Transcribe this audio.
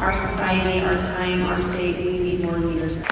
our society, our time, our state. We need more leaders.